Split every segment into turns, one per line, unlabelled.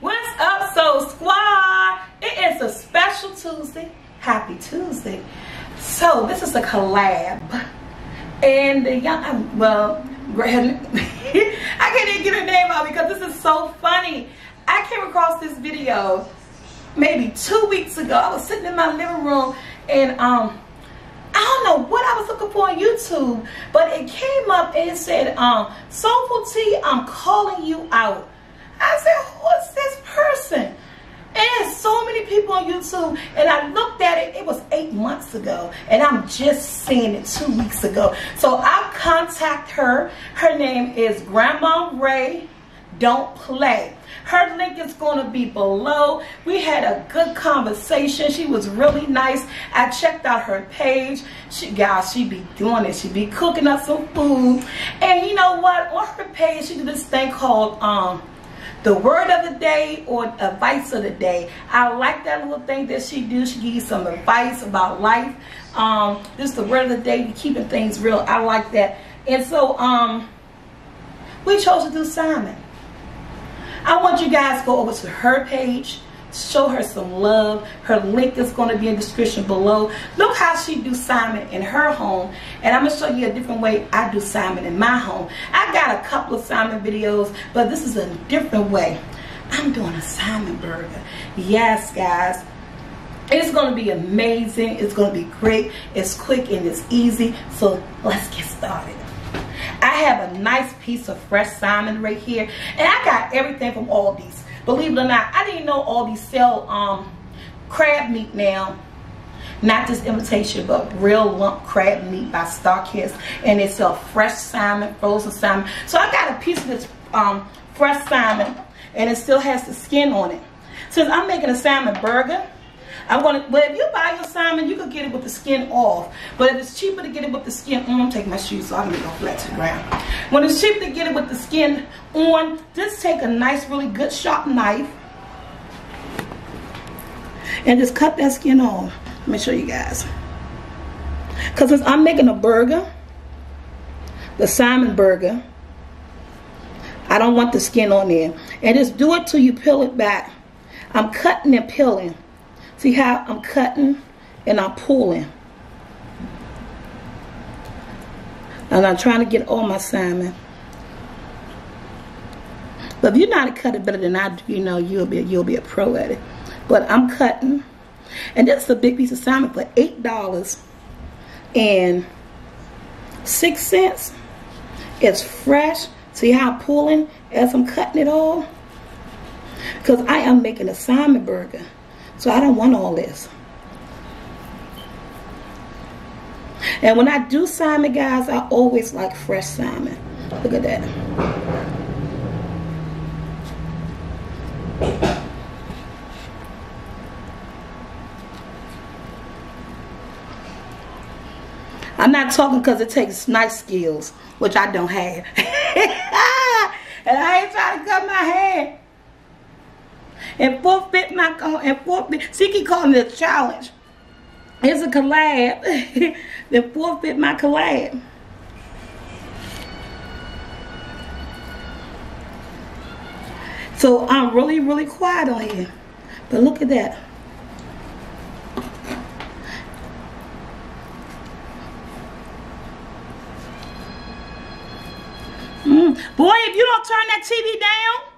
What's up, Soul Squad? It is a special Tuesday. Happy Tuesday. So, this is a collab. And the young, well, I can't even get her name out because this is so funny. I came across this video maybe two weeks ago. I was sitting in my living room and um, I don't know what I was looking for on YouTube, but it came up and said, um, Soulful T, I'm calling you out. I said, who's this person? And so many people on YouTube, and I looked at it, it was eight months ago, and I'm just seeing it two weeks ago. So I contact her. Her name is Grandma Ray Don't Play. Her link is going to be below. We had a good conversation. She was really nice. I checked out her page. She, guys, she be doing it. She be cooking up some food. And you know what? On her page, she did this thing called um, the word of the day or advice of the day. I like that little thing that she do. She gives you some advice about life. Um, this is the word of the day. You keeping things real. I like that. And so um, we chose to do Simon. I want you guys to go over to her page, show her some love. Her link is going to be in the description below. Look how she do Simon in her home. And I'm going to show you a different way I do Simon in my home. I got a couple of Simon videos, but this is a different way. I'm doing a Simon burger. Yes, guys. It's going to be amazing. It's going to be great. It's quick and it's easy. So let's get started. I have a nice piece of fresh salmon right here. And I got everything from Aldi's. Believe it or not, I didn't know Aldi's sell um, crab meat now. Not just imitation, but real lump crab meat by Starkist. And they sell fresh salmon, frozen salmon. So I got a piece of this um, fresh salmon. And it still has the skin on it. Since I'm making a salmon burger, I want to, but if you buy your salmon, you could get it with the skin off. But if it's cheaper to get it with the skin on, I'm my shoes so I can go flat to the ground. When it's cheaper to get it with the skin on, just take a nice, really good sharp knife and just cut that skin off. Let me show you guys. Because since I'm making a burger, the salmon burger, I don't want the skin on there. And just do it till you peel it back. I'm cutting and peeling. See how I'm cutting and I'm pulling. And I'm trying to get all my salmon. But if you know how to cut it better than I do, you know you'll be you'll be a pro at it. But I'm cutting. And that's a big piece of salmon for eight dollars and six cents. It's fresh. See how I'm pulling as I'm cutting it all? Because I am making a salmon burger. So I don't want all this. And when I do salmon, guys, I always like fresh salmon. Look at that. I'm not talking because it takes nice skills, which I don't have. and I ain't trying to cut my hair and forfeit my call and forfeit. See, keep calling it a challenge. It's a collab. then forfeit my collab. So I'm really, really quiet on here. But look at that. Mm. Boy, if you don't turn that TV down,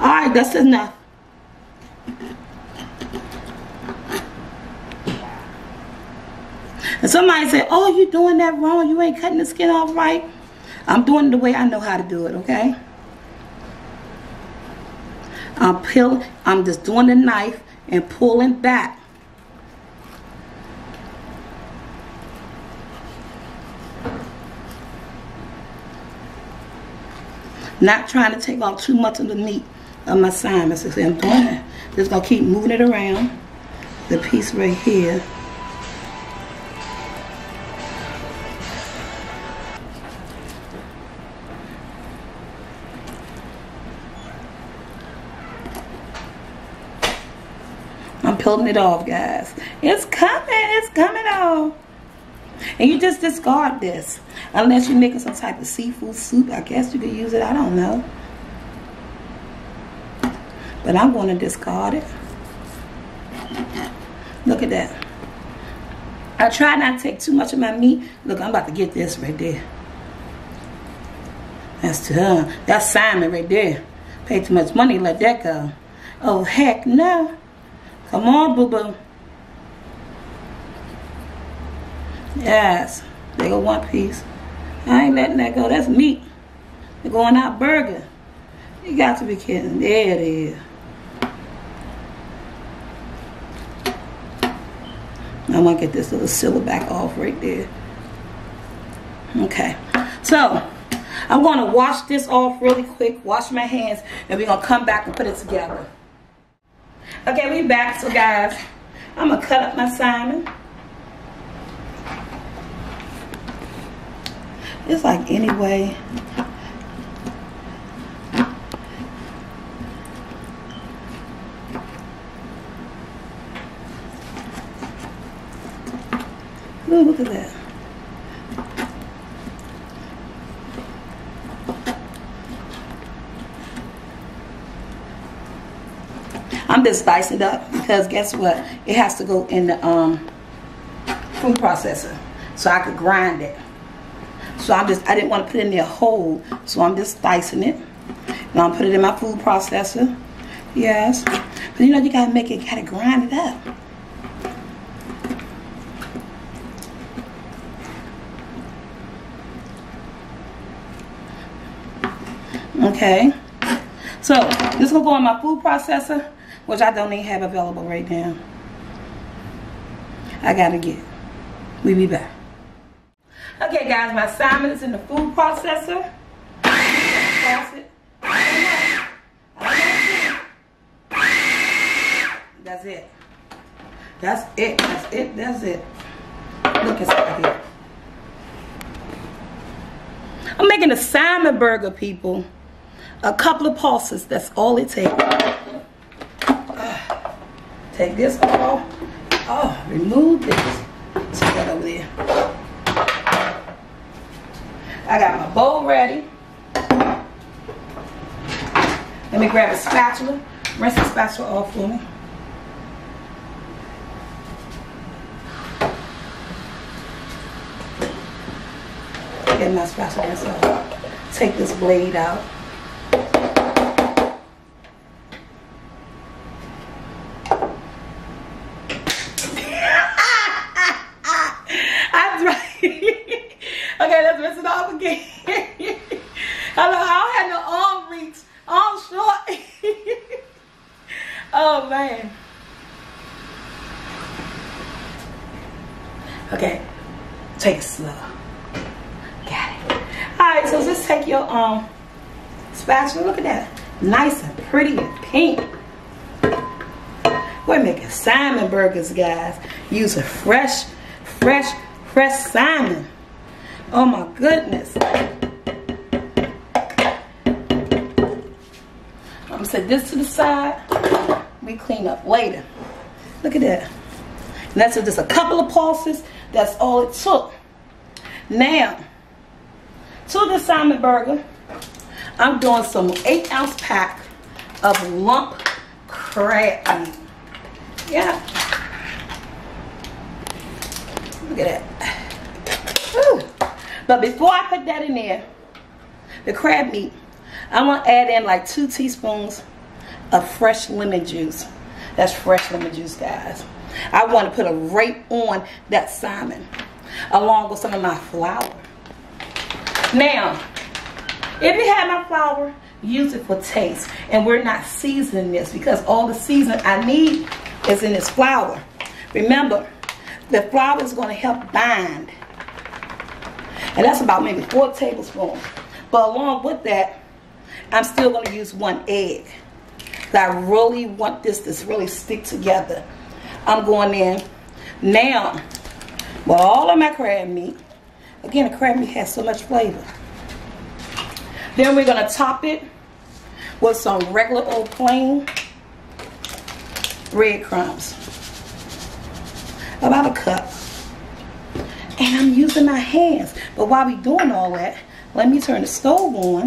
Alright, that's enough. And somebody say, oh, you're doing that wrong. You ain't cutting the skin off right. I'm doing it the way I know how to do it, okay? I'm peeling, I'm just doing the knife and pulling back. Not trying to take off too much of the meat of my salmon. So I'm doing. Just gonna keep moving it around. The piece right here. I'm peeling it off, guys. It's coming. It's coming off. And you just discard this. Unless you're making some type of seafood soup. I guess you could use it. I don't know. But I'm going to discard it. Look at that. I try not to take too much of my meat. Look, I'm about to get this right there. That's to her. That's Simon right there. Pay too much money, let that go. Oh, heck no. Come on, boo-boo. Yes. They go one piece. I ain't letting that go. That's meat. They're going out burger. You got to be kidding. There it is. I'm going to get this little silver back off right there. Okay. So, I'm going to wash this off really quick. Wash my hands. And we're going to come back and put it together. Okay, we back. So, guys, I'm going to cut up my salmon. It's like anyway. Ooh, look at that. I'm just dicing it up because guess what? It has to go in the um, food processor so I could grind it. So I'm just, I didn't want to put it in there whole. So I'm just dicing it. And I'm put it in my food processor. Yes. But you know, you got to make it, got to grind it up. Okay. So this will go in my food processor, which I don't even have available right now. I gotta get. We be back. Okay, guys, my salmon is in the food processor. That's it. That's it. That's it. That's it. Look at here. I'm making a salmon burger, people. A couple of pulses. That's all it takes. Take this off. Oh, remove this. Take that over there. I got my bowl ready. Let me grab a spatula. Rinse the spatula off for me. Get my spatula off. Take this blade out. Okay, take it slow. Got it. All right, so just take your um spatula. Look at that, nice and pretty and pink. We're making salmon burgers, guys. Using fresh, fresh, fresh salmon. Oh my goodness. I'm gonna set this to the side. We clean up later. Look at that. And that's just a couple of pulses that's all it took. Now, to the salmon burger, I'm doing some 8 ounce pack of lump crab meat. Yeah. Look at that. But before I put that in there, the crab meat, I'm going to add in like two teaspoons of fresh lemon juice. That's fresh lemon juice, guys. I want to put a right on that salmon along with some of my flour. Now, if you have my flour, use it for taste. And we're not seasoning this because all the seasoning I need is in this flour. Remember, the flour is going to help bind. And that's about maybe four tablespoons. But along with that, I'm still going to use one egg. I really want this to really stick together. I'm going in now with all of my crab meat. Again, the crab meat has so much flavor. Then we're going to top it with some regular old plain breadcrumbs. about a cup. And I'm using my hands. But while we're doing all that, let me turn the stove on.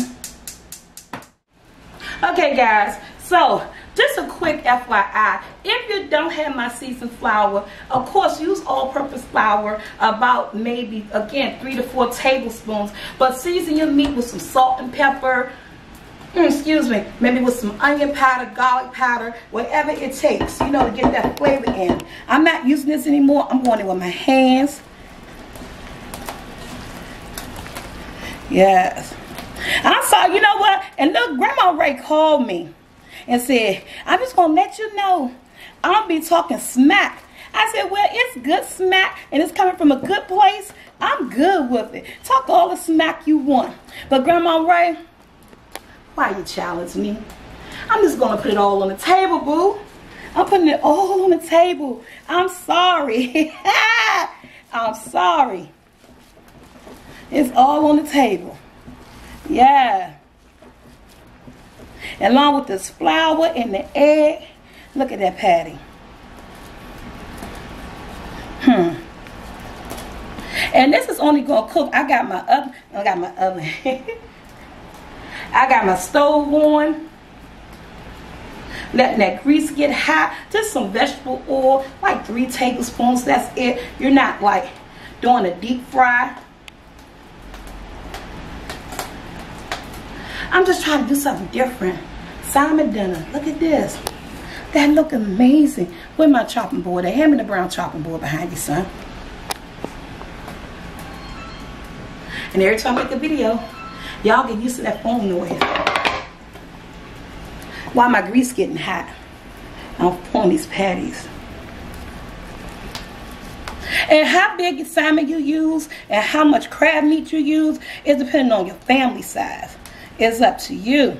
Okay guys, so just a quick FYI, if you don't have my seasoned flour, of course use all-purpose flour, about maybe, again, three to four tablespoons, but season your meat with some salt and pepper, mm, excuse me, maybe with some onion powder, garlic powder, whatever it takes, you know, to get that flavor in. I'm not using this anymore. I'm going in with my hands. Yes. I saw, you know what? And look, Grandma Ray called me and said, I'm just going to let you know to be talking smack. I said, well, it's good smack and it's coming from a good place. I'm good with it. Talk all the smack you want. But Grandma Ray, why you challenge me? I'm just going to put it all on the table, boo. I'm putting it all on the table. I'm sorry. I'm sorry. It's all on the table. Yeah along with this flour and the egg. Look at that patty. Hmm. And this is only gonna cook. I got my oven. I got my oven. I got my stove on. Letting that grease get hot. Just some vegetable oil, like three tablespoons. That's it. You're not like doing a deep fry. I'm just trying to do something different. Salmon dinner. Look at this. That look amazing. Where my chopping board? They hand me the brown chopping board behind you, son. And every time I make a video, y'all get used to that phone noise. Why my grease getting hot, I'm pulling these patties. And how big salmon you use and how much crab meat you use is depending on your family size. It's up to you.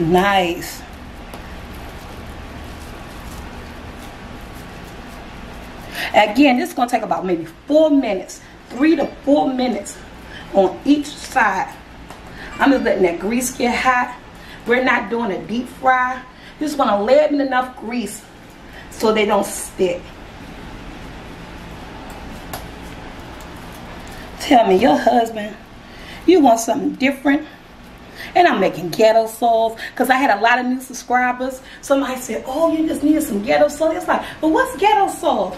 Nice. Again, this is going to take about maybe four minutes, three to four minutes on each side. I'm just letting that grease get hot. We're not doing a deep fry. Just want to lay in enough grease so they don't stick. Tell me, your husband, you want something different? And I'm making ghetto sauce because I had a lot of new subscribers. Somebody said, oh, you just needed some ghetto sauce. It's like, but what's ghetto sauce?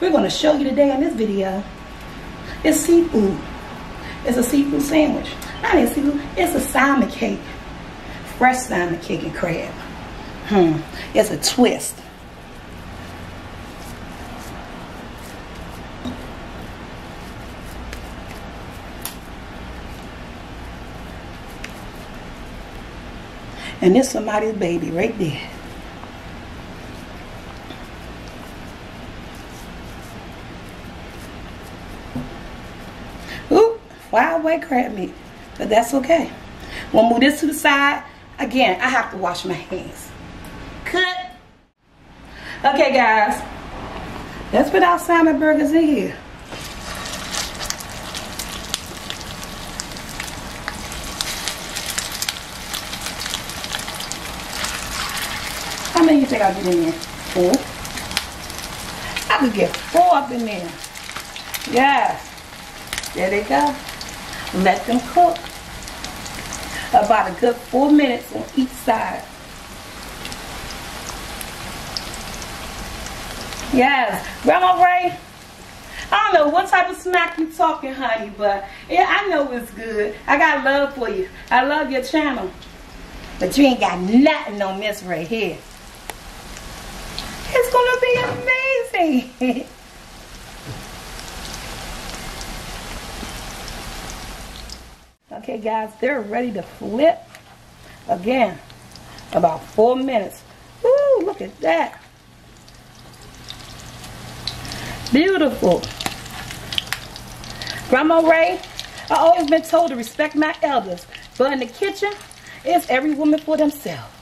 We're going to show you today in this video. It's seafood. It's a seafood sandwich. Not a seafood. It's a salmon cake. Fresh salmon cake and crab. Hmm. It's a twist. And this somebody's baby right there. Ooh, fly away crab meat. But that's okay. We'll move this to the side. Again, I have to wash my hands. Cut. Okay, guys. Let's put our salmon burgers in here. How many you think I get in there? Four. I could get four up in there. Yes. There they go. Let them cook. About a good four minutes on each side. Yes. Grandma Ray, I don't know what type of smack you talking, honey, but yeah, I know it's good. I got love for you. I love your channel. But you ain't got nothing on this right here. Going to be amazing. okay, guys, they're ready to flip. Again, about four minutes. Ooh, look at that. Beautiful. Grandma Ray, I always been told to respect my elders. But in the kitchen, it's every woman for themselves.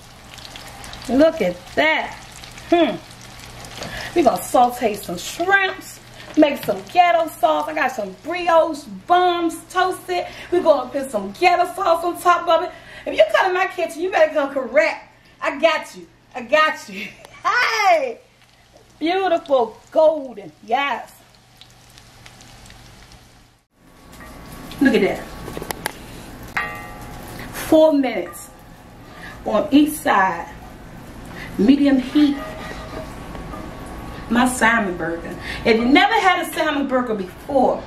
Look at that. Hmm. We're to saute some shrimps, make some ghetto sauce. I got some brioche buns toasted. We're to put some ghetto sauce on top of it. If you come in my kitchen, you better come correct. I got you. I got you. Hey! Beautiful golden. Yes. Look at that. Four minutes on each side. Medium heat. My salmon burger. If you never had a salmon burger before,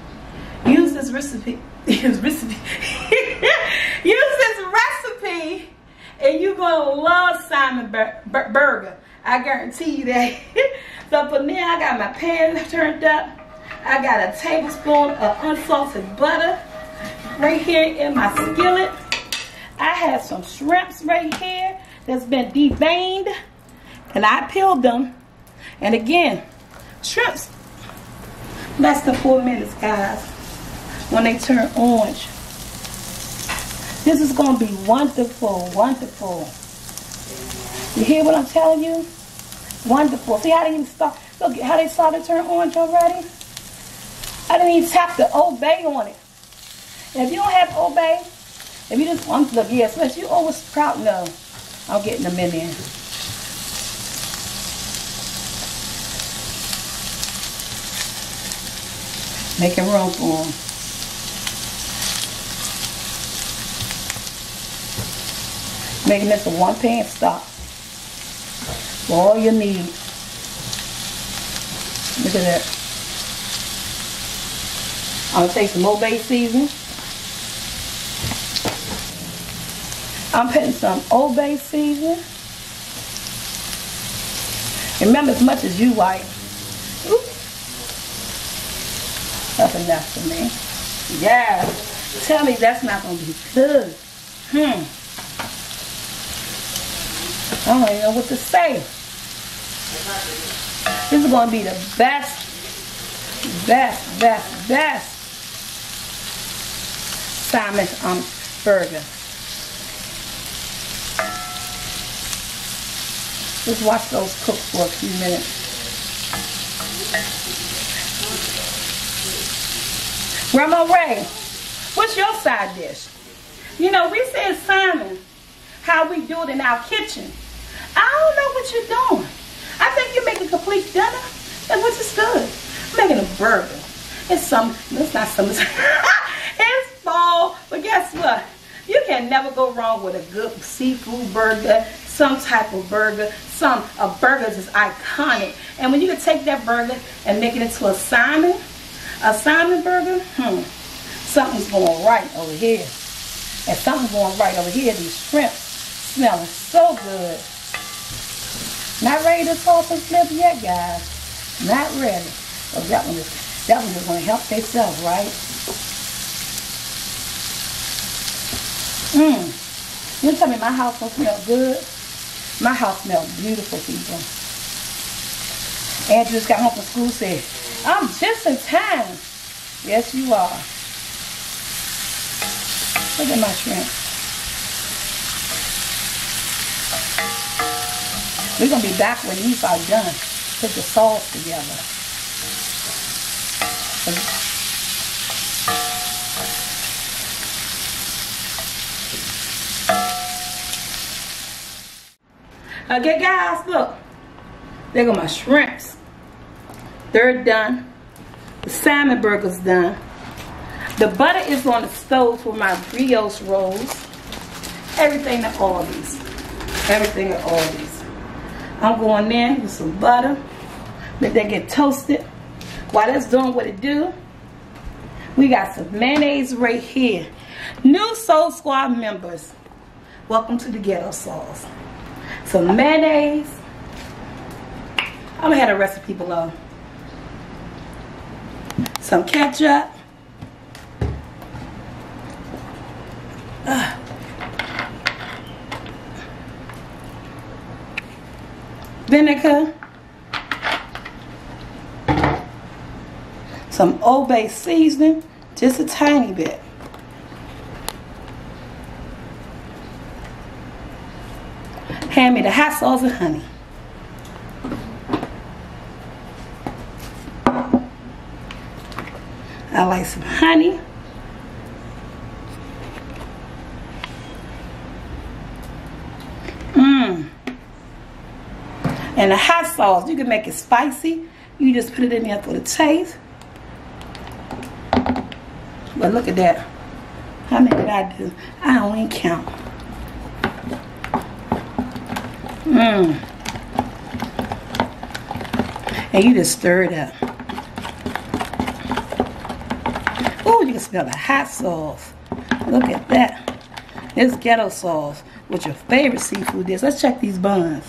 use this recipe. Use recipe. use this recipe and you're gonna love salmon bur bur burger. I guarantee you that. so for now, I got my pan turned up. I got a tablespoon of unsalted butter right here in my skillet. I have some shrimps right here that's been deveined and I peeled them. And again, shrimps less than four minutes, guys, when they turn orange. This is going to be wonderful, wonderful. You hear what I'm telling you? Wonderful. See how they even start, look how they started to turn orange already? I didn't even tap the Old Bay on it. And if you don't have Old Bay, if you just to look, yes, unless you always proud, no. I'm getting them in there. Making room for them. Making this a one pan stock. All you need. Look at that. I'm to take some Old Bay seasoning. I'm putting some Old Bay seasoning. Remember as much as you like. Enough for me. Yeah. Tell me that's not going to be good. Hmm. I don't even know what to say. This is going to be the best, best, best, best salmon um, burger. Just watch those cook for a few minutes. Grandma Ray, what's your side dish? You know, we said Simon, how we do it in our kitchen. I don't know what you're doing. I think you're making complete dinner, and which is good. I'm making a burger. It's some, it's not some, it's fall, but guess what? You can never go wrong with a good seafood burger, some type of burger. Some a burger is iconic. And when you can take that burger and make it into a salmon, a salmon burger, hmm, something's going right over here. And something's going right over here. These shrimp smelling so good. Not ready to toss and flip yet, guys. Not ready. So that one is that one is going to help themselves, right? Mmm. You tell me my house don't smell good? My house smells beautiful, people. Andrew just got home from school said, I'm just in time. Yes, you are. Look at my shrimp. We're going to be back when these are done. Put the sauce together. Okay, guys, look. There go my shrimps. They're done. The salmon burger's done. The butter is on the stove for my brioche rolls. Everything at Aldi's. Everything at Aldi's. I'm going in with some butter. Let that get toasted. While that's doing what it do, we got some mayonnaise right here. New Soul Squad members, welcome to the Ghetto Sauce some mayonnaise. I'm gonna have a recipe below. Some ketchup. Uh. Vinegar. Some Old Bay seasoning, just a tiny bit. Hand me the hot sauce and honey. I like some honey. Mmm. And the hot sauce, you can make it spicy. You just put it in there for the taste. But look at that. How many did I do? I don't even count. Mmm. And you just stir it up. Oh, you can smell the hot sauce. Look at that. This ghetto sauce. What your favorite seafood is. Let's check these buns.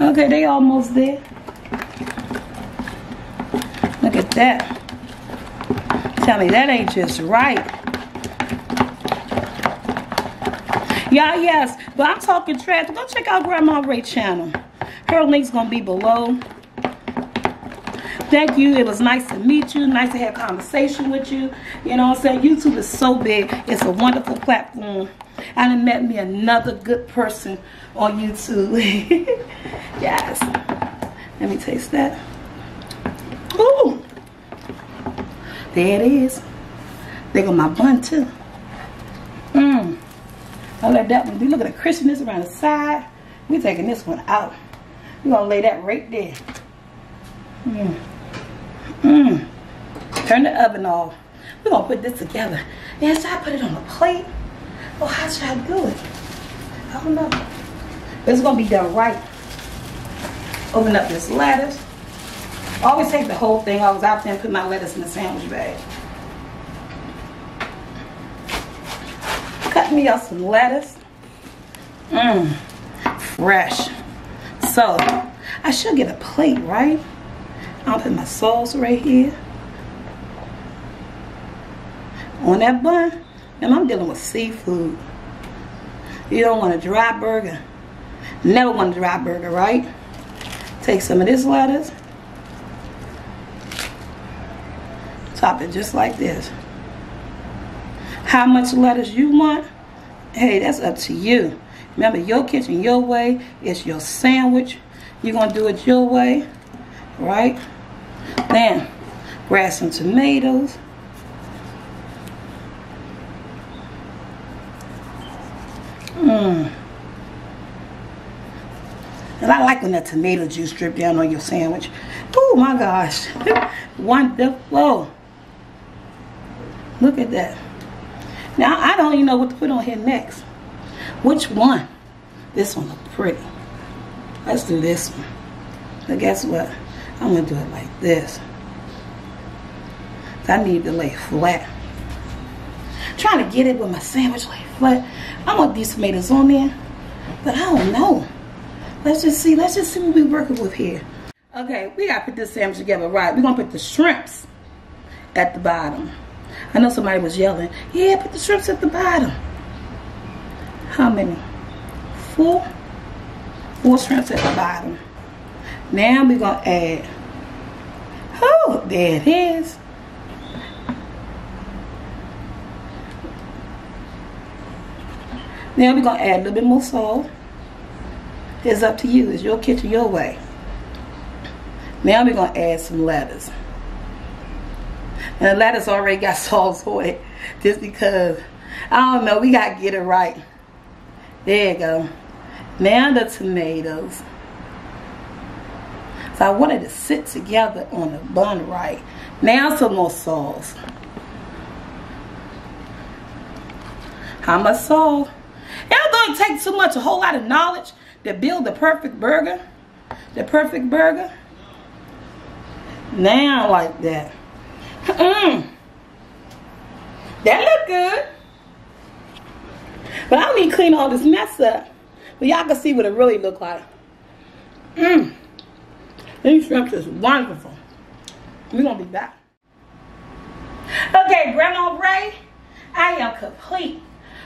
Okay, they almost there. Look at that. Tell me that ain't just right. Yeah, yes, but I'm talking trash. Go check out Grandma Ray channel. Her link's gonna be below. Thank you. It was nice to meet you. Nice to have conversation with you. You know what I'm saying? YouTube is so big. It's a wonderful platform. I done met me another good person on YouTube. yes. Let me taste that. Ooh. There it is. They got my bun too. Mmm. I let that one be. Look at the crispness around the side. We're taking this one out. We're going to lay that right there. Mmm. Mmm. Turn the oven off. We're to put this together. Then should I put it on a plate? Or how should I do it? I don't know. But it's to be done right. Open up this lettuce. Always take the whole thing. I was out there and put my lettuce in the sandwich bag. Cut me up some lettuce. Mmm, fresh. So, I should get a plate, right? I'll put my sauce right here. On that bun, and I'm dealing with seafood. You don't want a dry burger. Never want a dry burger, right? Take some of this lettuce. Top it just like this. How much lettuce you want, hey, that's up to you. Remember, your kitchen, your way. It's your sandwich. You're going to do it your way, right? Then, grab some tomatoes. Mmm. And I like when that tomato juice drip down on your sandwich. Oh my gosh. Wonderful. Look at that. Now, I don't even know what to put on here next. Which one? This one look pretty. Let's do this one. But guess what? I'm to do it like this. I need to lay flat. I'm trying to get it with my sandwich lay flat. I want these tomatoes on there. But I don't know. Let's just see. Let's just see what we're working with here. Okay, we got to put this sandwich together right. We're to put the shrimps at the bottom. I know somebody was yelling, yeah, put the shrimps at the bottom. How many? Four? Four shrimps at the bottom. Now we're going to add, oh, there it is. Now we're going to add a little bit more salt. It's up to you. It's your kitchen, your way. Now we're going to add some lettuce. And the lettuce already got sauce on it. Just because, I don't know, we got to get it right. There you go. Now the tomatoes. I wanted to sit together on the bun right. Now some more sauce. How much sauce? It don't take too much, a whole lot of knowledge to build the perfect burger. The perfect burger. Now like that. Mm. That look good. But I don't need to clean all this mess up. But y'all can see what it really look like. Mmm. These shrimps is wonderful. We're to be back. Okay, Grandma Ray, I am complete.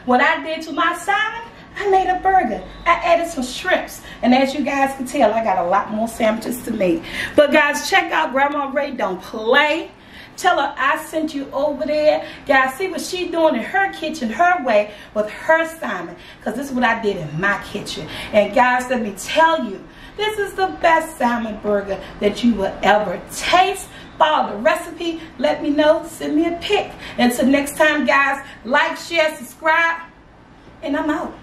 What I did to my salmon, I made a burger. I added some shrimps. And as you guys can tell, I got a lot more sandwiches to make. But guys, check out Grandma Ray Don't play. Tell her I sent you over there. Guys, see what she doing in her kitchen, her way, with her salmon. Because this is what I did in my kitchen. And guys, let me tell you, this is the best salmon burger that you will ever taste. Follow the recipe. Let me know. Send me a pic. Until next time, guys, like, share, subscribe. And I'm out.